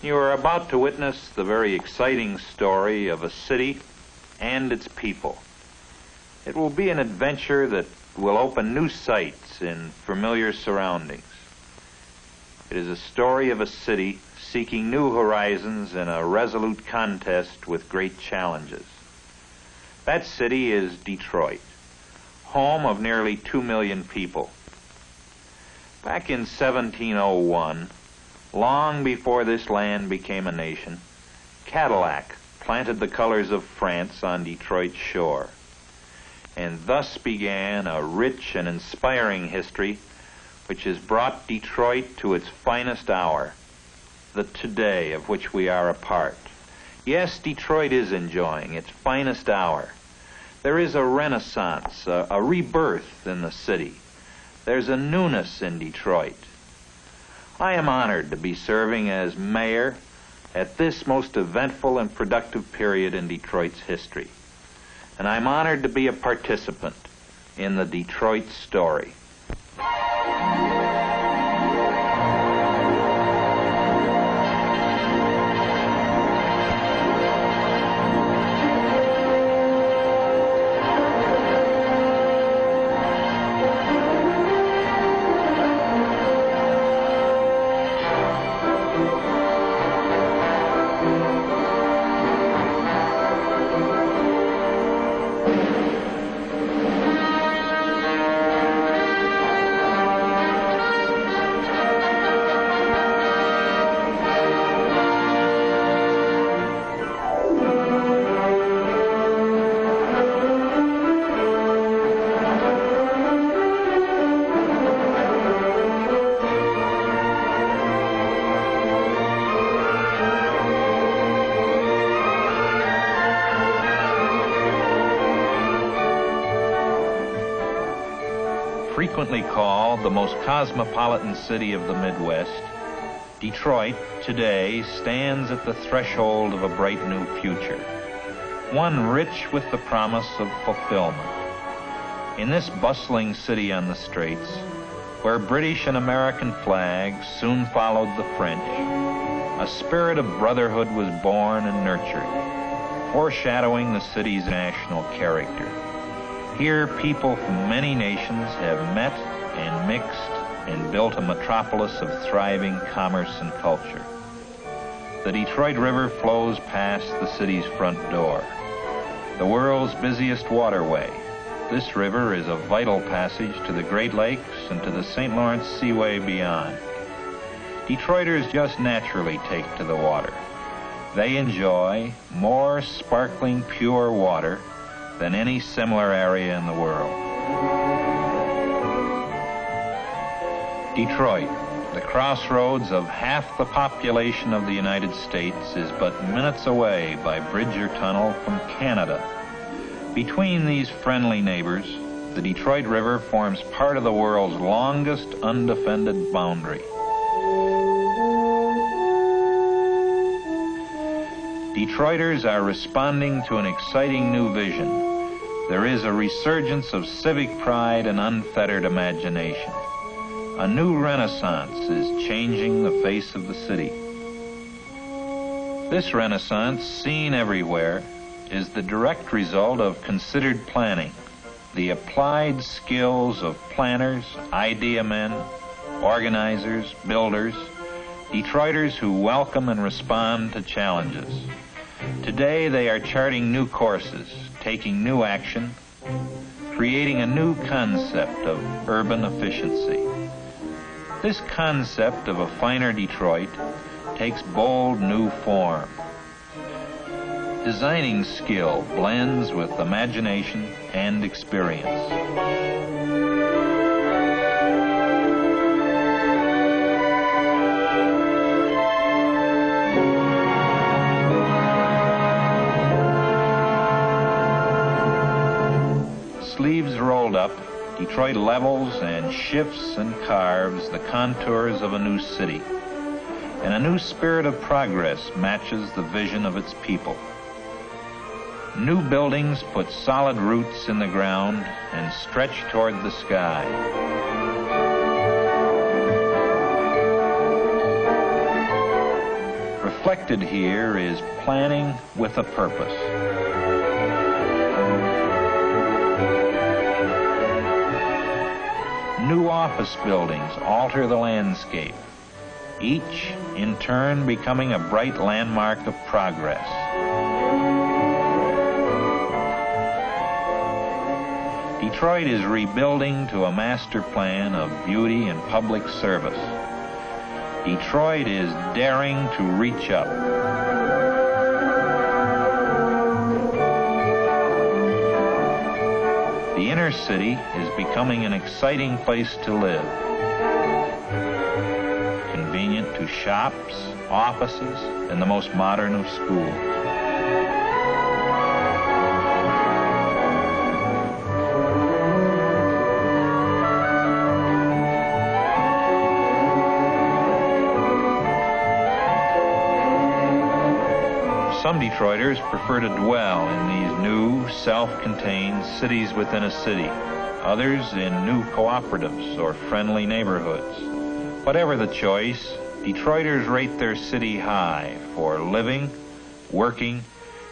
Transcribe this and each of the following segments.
You are about to witness the very exciting story of a city and its people. It will be an adventure that will open new sights in familiar surroundings. It is a story of a city seeking new horizons in a resolute contest with great challenges. That city is Detroit, home of nearly two million people. Back in 1701, long before this land became a nation, Cadillac planted the colors of France on Detroit's shore. And thus began a rich and inspiring history which has brought Detroit to its finest hour, the today of which we are a part. Yes, Detroit is enjoying its finest hour. There is a renaissance, a, a rebirth in the city. There's a newness in Detroit. I am honored to be serving as mayor at this most eventful and productive period in Detroit's history. And I'm honored to be a participant in the Detroit story. Frequently called the most cosmopolitan city of the Midwest, Detroit today stands at the threshold of a bright new future, one rich with the promise of fulfillment. In this bustling city on the straits, where British and American flags soon followed the French, a spirit of brotherhood was born and nurtured, foreshadowing the city's national character. Here, people from many nations have met and mixed and built a metropolis of thriving commerce and culture. The Detroit River flows past the city's front door. The world's busiest waterway, this river is a vital passage to the Great Lakes and to the St. Lawrence Seaway beyond. Detroiters just naturally take to the water. They enjoy more sparkling, pure water than any similar area in the world. Detroit, the crossroads of half the population of the United States, is but minutes away by bridge or tunnel from Canada. Between these friendly neighbors, the Detroit River forms part of the world's longest undefended boundary. Detroiters are responding to an exciting new vision there is a resurgence of civic pride and unfettered imagination. A new renaissance is changing the face of the city. This renaissance, seen everywhere, is the direct result of considered planning, the applied skills of planners, idea men, organizers, builders, Detroiters who welcome and respond to challenges. Today they are charting new courses, taking new action, creating a new concept of urban efficiency. This concept of a finer Detroit takes bold new form. Designing skill blends with imagination and experience. Up, Detroit levels and shifts and carves the contours of a new city. And a new spirit of progress matches the vision of its people. New buildings put solid roots in the ground and stretch toward the sky. reflected here is planning with a purpose. Office buildings alter the landscape, each in turn becoming a bright landmark of progress. Detroit is rebuilding to a master plan of beauty and public service. Detroit is daring to reach up. Inner city is becoming an exciting place to live. Convenient to shops, offices, and the most modern of schools. Some Detroiters prefer to dwell in these new, self-contained cities within a city. Others in new cooperatives or friendly neighborhoods. Whatever the choice, Detroiters rate their city high for living, working,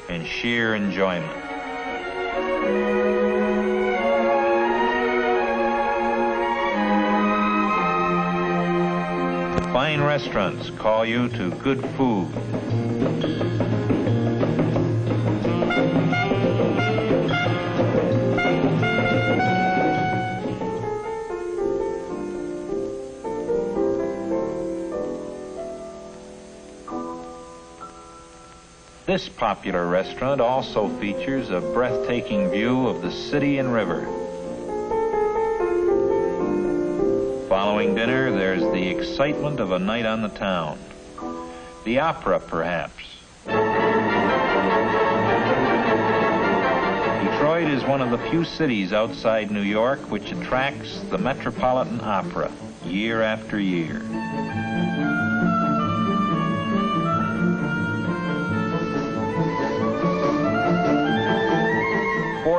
and sheer enjoyment. Fine restaurants call you to good food. This popular restaurant also features a breathtaking view of the city and river. Following dinner, there's the excitement of a night on the town. The opera, perhaps. Detroit is one of the few cities outside New York which attracts the Metropolitan Opera year after year.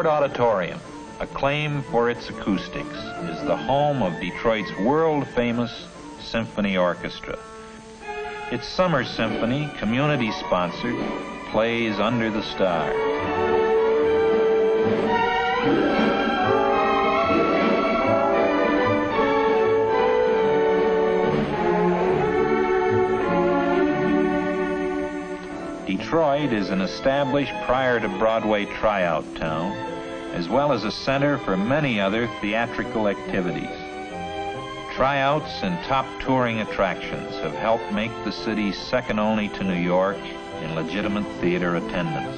Ford Auditorium, acclaimed for its acoustics, is the home of Detroit's world-famous symphony orchestra. Its summer symphony, community-sponsored, plays under the stars. Detroit is an established prior to Broadway tryout town, as well as a center for many other theatrical activities. Tryouts and top touring attractions have helped make the city second only to New York in legitimate theater attendance.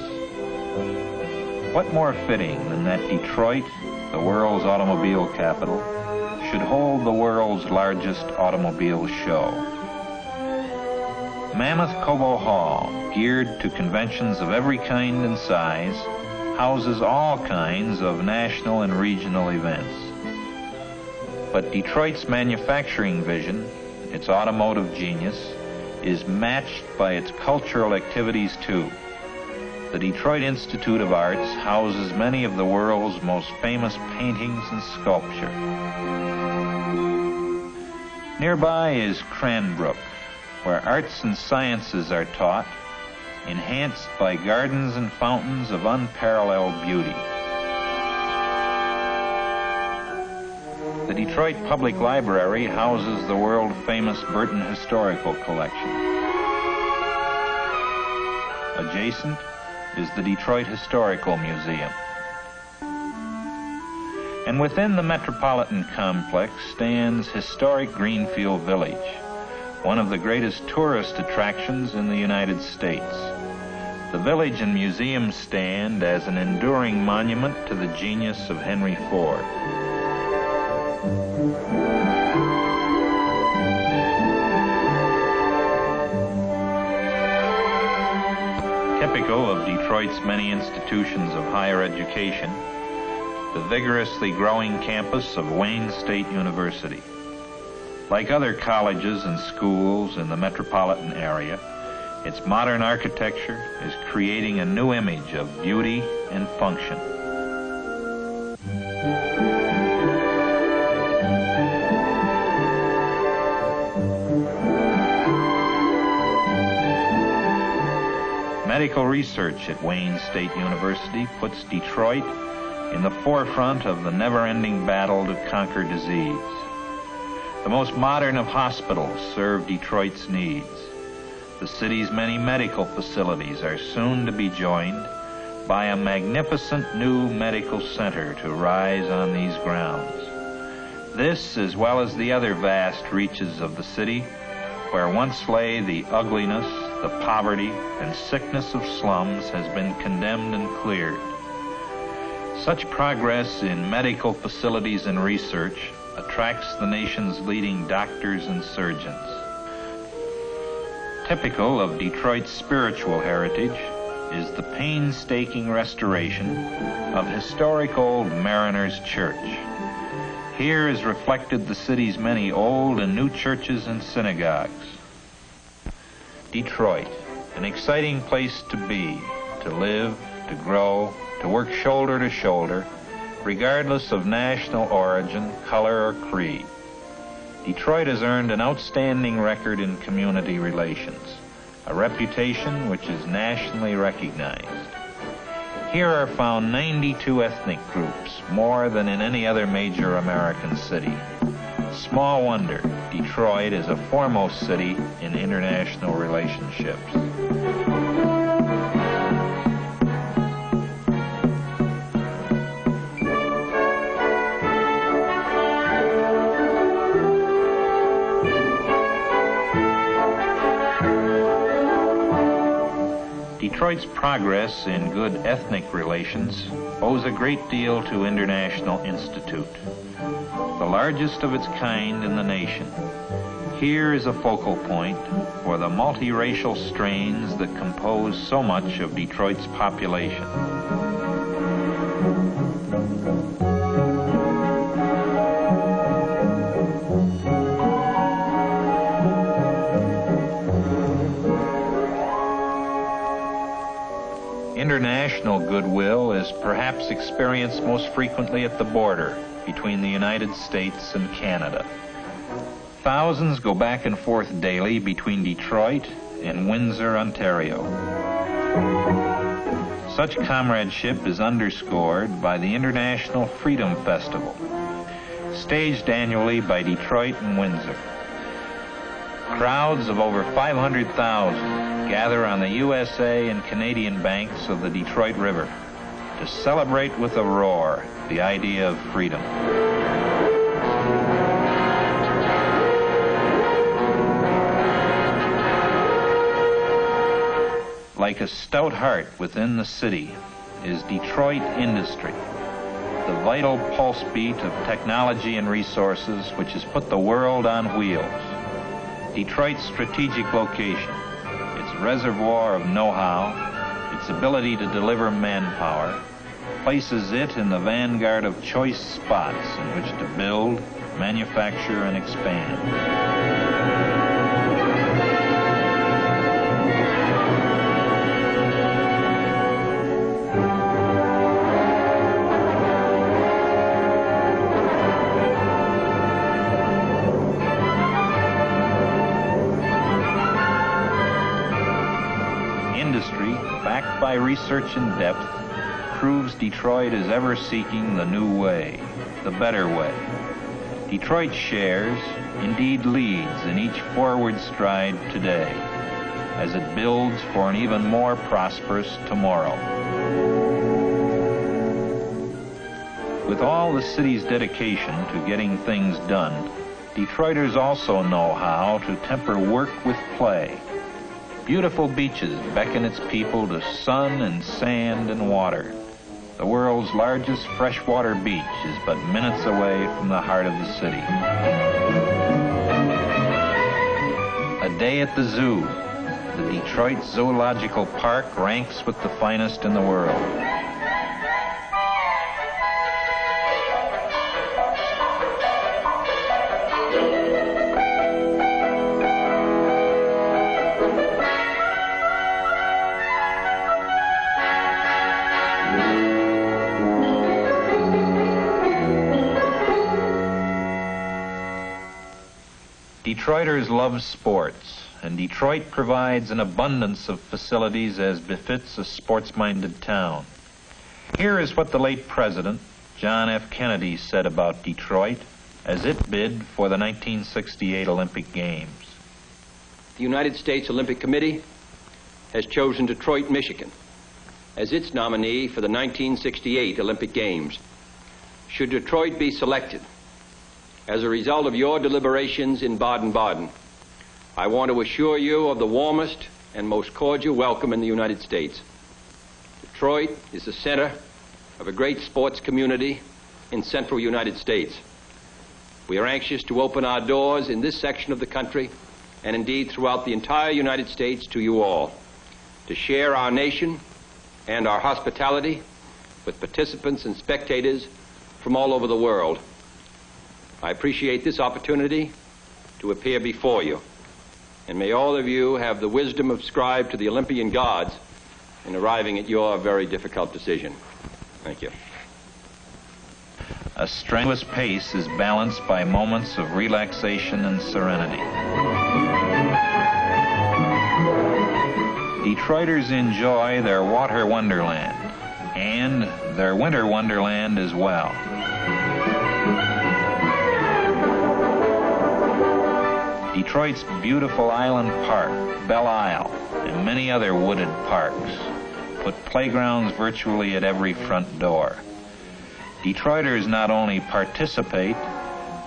What more fitting than that Detroit, the world's automobile capital, should hold the world's largest automobile show? Mammoth Cobo Hall, geared to conventions of every kind and size, houses all kinds of national and regional events. But Detroit's manufacturing vision, its automotive genius, is matched by its cultural activities too. The Detroit Institute of Arts houses many of the world's most famous paintings and sculpture. Nearby is Cranbrook, where arts and sciences are taught, enhanced by gardens and fountains of unparalleled beauty. The Detroit Public Library houses the world-famous Burton Historical Collection. Adjacent is the Detroit Historical Museum. And within the Metropolitan Complex stands historic Greenfield Village, one of the greatest tourist attractions in the United States. The village and museum stand as an enduring monument to the genius of Henry Ford. Typical of Detroit's many institutions of higher education, the vigorously growing campus of Wayne State University. Like other colleges and schools in the metropolitan area, its modern architecture is creating a new image of beauty and function. medical research at Wayne State University puts Detroit in the forefront of the never-ending battle to conquer disease. The most modern of hospitals serve Detroit's needs. The city's many medical facilities are soon to be joined by a magnificent new medical center to rise on these grounds. This, as well as the other vast reaches of the city, where once lay the ugliness, the poverty, and sickness of slums, has been condemned and cleared. Such progress in medical facilities and research attracts the nation's leading doctors and surgeons. Typical of Detroit's spiritual heritage is the painstaking restoration of historic old Mariners Church. Here is reflected the city's many old and new churches and synagogues. Detroit, an exciting place to be, to live, to grow, to work shoulder to shoulder, regardless of national origin, color, or creed. Detroit has earned an outstanding record in community relations, a reputation which is nationally recognized. Here are found 92 ethnic groups, more than in any other major American city. Small wonder Detroit is a foremost city in international relationships. Detroit's progress in good ethnic relations owes a great deal to International Institute, the largest of its kind in the nation. Here is a focal point for the multiracial strains that compose so much of Detroit's population. International goodwill is perhaps experienced most frequently at the border between the United States and Canada. Thousands go back and forth daily between Detroit and Windsor, Ontario. Such comradeship is underscored by the International Freedom Festival, staged annually by Detroit and Windsor. Crowds of over 500,000 gather on the USA and Canadian banks of the Detroit River to celebrate with a roar the idea of freedom. Like a stout heart within the city is Detroit industry, the vital pulse beat of technology and resources which has put the world on wheels. Detroit's strategic location, its reservoir of know-how, its ability to deliver manpower, places it in the vanguard of choice spots in which to build, manufacture, and expand. By research in depth, proves Detroit is ever seeking the new way, the better way. Detroit shares, indeed leads, in each forward stride today as it builds for an even more prosperous tomorrow. With all the city's dedication to getting things done, Detroiters also know how to temper work with play Beautiful beaches beckon its people to sun and sand and water. The world's largest freshwater beach is but minutes away from the heart of the city. A day at the zoo. The Detroit Zoological Park ranks with the finest in the world. Detroiters love sports, and Detroit provides an abundance of facilities as befits a sports-minded town. Here is what the late president, John F. Kennedy, said about Detroit as it bid for the 1968 Olympic Games. The United States Olympic Committee has chosen Detroit, Michigan as its nominee for the 1968 Olympic Games. Should Detroit be selected as a result of your deliberations in Baden-Baden, I want to assure you of the warmest and most cordial welcome in the United States. Detroit is the center of a great sports community in central United States. We are anxious to open our doors in this section of the country and indeed throughout the entire United States to you all to share our nation and our hospitality with participants and spectators from all over the world. I appreciate this opportunity to appear before you, and may all of you have the wisdom ascribed to the Olympian gods in arriving at your very difficult decision. Thank you. A strenuous pace is balanced by moments of relaxation and serenity. Detroiters enjoy their water wonderland and their winter wonderland as well. Detroit's beautiful Island Park, Belle Isle, and many other wooded parks put playgrounds virtually at every front door. Detroiters not only participate,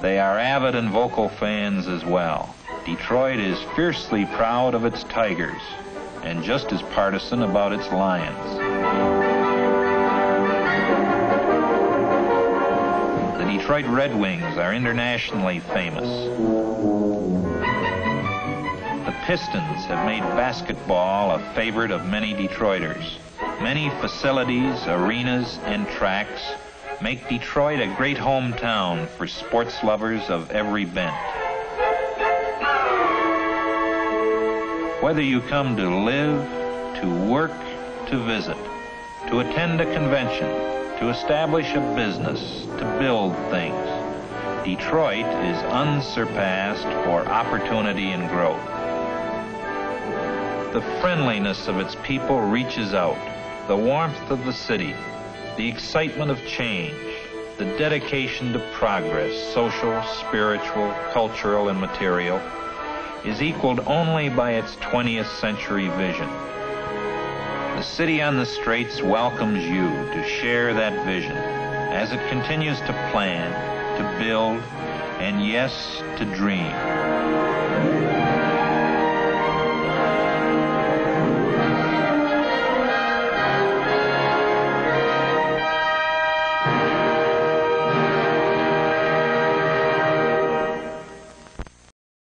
they are avid and vocal fans as well. Detroit is fiercely proud of its Tigers and just as partisan about its Lions. The Detroit Red Wings are internationally famous. Pistons have made basketball a favorite of many Detroiters. Many facilities, arenas, and tracks make Detroit a great hometown for sports lovers of every bent. Whether you come to live, to work, to visit, to attend a convention, to establish a business, to build things, Detroit is unsurpassed for opportunity and growth. The friendliness of its people reaches out, the warmth of the city, the excitement of change, the dedication to progress, social, spiritual, cultural, and material, is equaled only by its 20th century vision. The city on the straits welcomes you to share that vision as it continues to plan, to build, and yes, to dream.